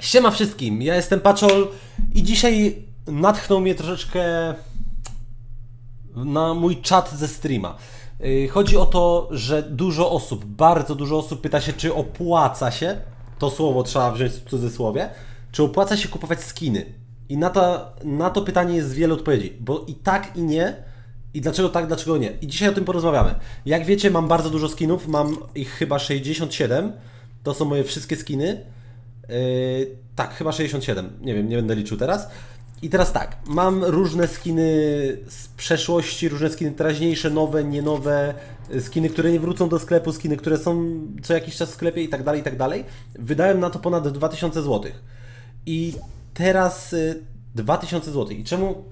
Siema wszystkim, ja jestem Paczol i dzisiaj natchnął mnie troszeczkę na mój czat ze streama. Yy, Chodzi o to, że dużo osób, bardzo dużo osób pyta się, czy opłaca się, to słowo trzeba wziąć w cudzysłowie, czy opłaca się kupować skiny. I na to, na to pytanie jest wiele odpowiedzi, bo i tak i nie, i dlaczego tak, dlaczego nie. I dzisiaj o tym porozmawiamy. Jak wiecie, mam bardzo dużo skinów, mam ich chyba 67, to są moje wszystkie skiny. Yy, tak, chyba 67. Nie wiem, nie będę liczył teraz. I teraz tak, mam różne skiny z przeszłości, różne skiny teraźniejsze, nowe, nie nowe, y, skiny, które nie wrócą do sklepu, skiny, które są co jakiś czas w sklepie i tak dalej, i tak dalej. Wydałem na to ponad 2000 zł. I teraz y, 2000 zł. I czemu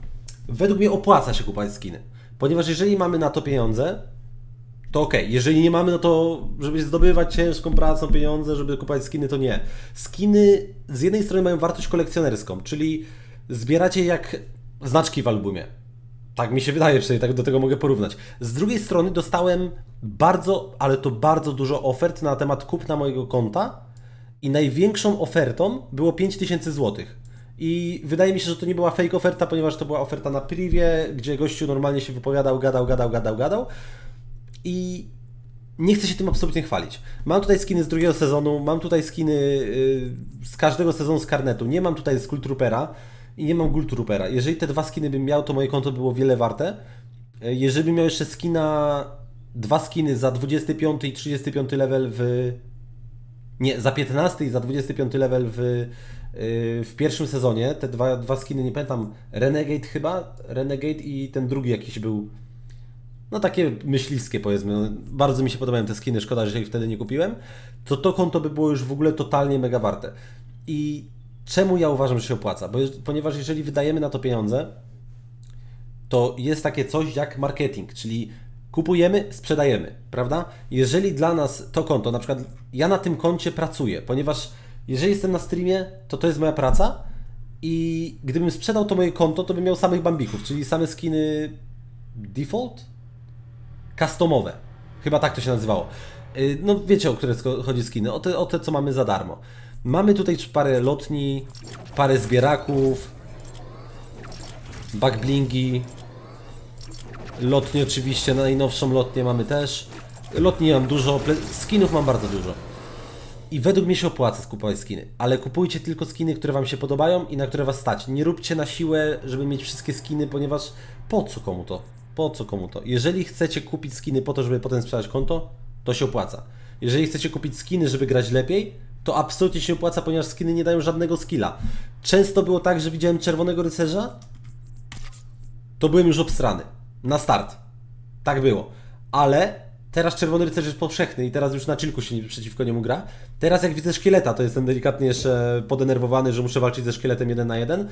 według mnie opłaca się kupować skiny? Ponieważ jeżeli mamy na to pieniądze, to ok. Jeżeli nie mamy, no to żeby zdobywać ciężką pracą pieniądze, żeby kupować skiny, to nie. Skiny z jednej strony mają wartość kolekcjonerską, czyli zbieracie jak znaczki w albumie. Tak mi się wydaje, przynajmniej tak do tego mogę porównać. Z drugiej strony dostałem bardzo, ale to bardzo dużo ofert na temat kupna mojego konta i największą ofertą było 5000 zł. I wydaje mi się, że to nie była fake oferta, ponieważ to była oferta na privie, gdzie gościu normalnie się wypowiadał, gadał, gadał, gadał, gadał. I nie chcę się tym absolutnie chwalić. Mam tutaj skiny z drugiego sezonu, mam tutaj skiny yy, z każdego sezonu z karnetu. Nie mam tutaj z Kultrupera i nie mam Gultrupera. Jeżeli te dwa skiny bym miał, to moje konto było wiele warte. Yy, Jeżeli bym miał jeszcze skina, dwa skiny za 25 i 35 level w... Nie, za 15 i za 25 level w, yy, w pierwszym sezonie, te dwa, dwa skiny, nie pamiętam, Renegade chyba, Renegade i ten drugi jakiś był, no takie myśliwskie powiedzmy, no, bardzo mi się podobają te skiny, szkoda, że ich wtedy nie kupiłem, to to konto by było już w ogóle totalnie mega warte. I czemu ja uważam, że się opłaca? Bo, ponieważ jeżeli wydajemy na to pieniądze, to jest takie coś jak marketing, czyli kupujemy, sprzedajemy, prawda? Jeżeli dla nas to konto, na przykład ja na tym koncie pracuję, ponieważ jeżeli jestem na streamie, to to jest moja praca i gdybym sprzedał to moje konto, to bym miał samych bambików, czyli same skiny default? Customowe. Chyba tak to się nazywało. Y, No wiecie, o które chodzi skiny, o te, o te, co mamy za darmo. Mamy tutaj parę lotni, parę zbieraków, backblingi, lotnie oczywiście, najnowszą lotnię mamy też. Lotni mam dużo, skinów mam bardzo dużo. I według mnie się opłaca skupować skiny, ale kupujcie tylko skiny, które Wam się podobają i na które Was stać. Nie róbcie na siłę, żeby mieć wszystkie skiny, ponieważ po co komu to? Po co komu to? Jeżeli chcecie kupić skiny po to, żeby potem sprzedać konto, to się opłaca. Jeżeli chcecie kupić skiny, żeby grać lepiej, to absolutnie się opłaca, ponieważ skiny nie dają żadnego skilla. Często było tak, że widziałem czerwonego rycerza, to byłem już obstrany. Na start. Tak było. Ale teraz Czerwony Rycerz jest powszechny i teraz już na chillku się przeciwko niemu gra. Teraz jak widzę szkieleta, to jestem delikatnie jeszcze podenerwowany, że muszę walczyć ze szkieletem jeden na jeden.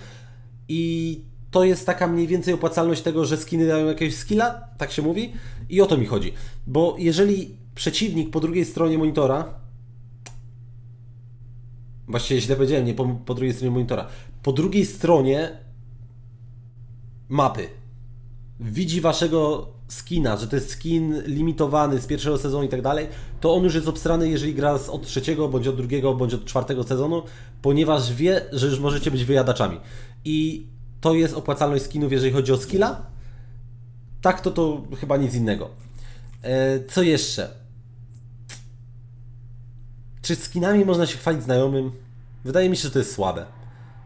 I to jest taka mniej więcej opłacalność tego, że skiny dają jakiegoś skilla, tak się mówi. I o to mi chodzi. Bo jeżeli przeciwnik po drugiej stronie monitora Właściwie źle powiedziałem, nie po, po drugiej stronie monitora. Po drugiej stronie mapy widzi waszego skina, że to jest skin limitowany z pierwszego sezonu i tak dalej, to on już jest obstrany, jeżeli gra z od trzeciego, bądź od drugiego, bądź od czwartego sezonu, ponieważ wie, że już możecie być wyjadaczami. I to jest opłacalność skinów, jeżeli chodzi o skilla. Tak, to to chyba nic innego. E, co jeszcze? Czy skinami można się chwalić znajomym? Wydaje mi się, że to jest słabe.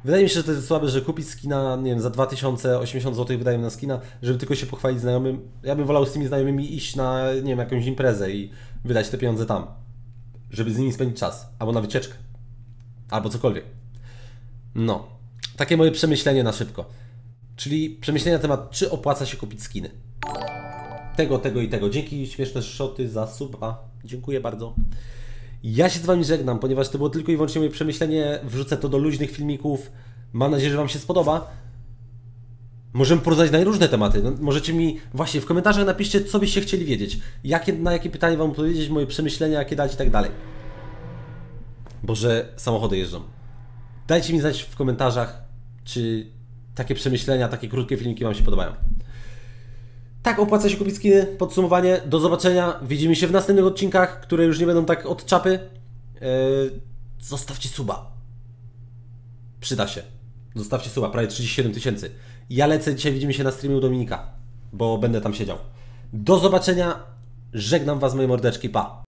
Wydaje mi się, że to jest słabe, że kupić skina, nie wiem, za 2080 zł wydaje na skina, żeby tylko się pochwalić znajomym. Ja bym wolał z tymi znajomymi iść na, nie wiem, jakąś imprezę i wydać te pieniądze tam. Żeby z nimi spędzić czas. Albo na wycieczkę. Albo cokolwiek. No. Takie moje przemyślenie na szybko. Czyli przemyślenia na temat, czy opłaca się kupić skiny. Tego, tego i tego. Dzięki śmieszne szoty za suba. Dziękuję bardzo. Ja się z Wami żegnam, ponieważ to było tylko i wyłącznie moje przemyślenie. Wrzucę to do luźnych filmików. Mam nadzieję, że Wam się spodoba. Możemy porozmawiać na różne tematy. No, możecie mi właśnie w komentarzach napiszcie, co byście chcieli wiedzieć. Jakie, na jakie pytanie Wam odpowiedzieć, moje przemyślenia, jakie dać i tak dalej. Boże, samochody jeżdżą. Dajcie mi znać w komentarzach, czy takie przemyślenia, takie krótkie filmiki Wam się podobają. Tak, opłaca się kupić skiny. Podsumowanie. Do zobaczenia. Widzimy się w następnych odcinkach, które już nie będą tak od czapy. Yy, zostawcie suba. Przyda się. Zostawcie suba, prawie 37 tysięcy. Ja lecę, dzisiaj widzimy się na streamie u Dominika, bo będę tam siedział. Do zobaczenia. Żegnam Was, moje mordeczki. Pa.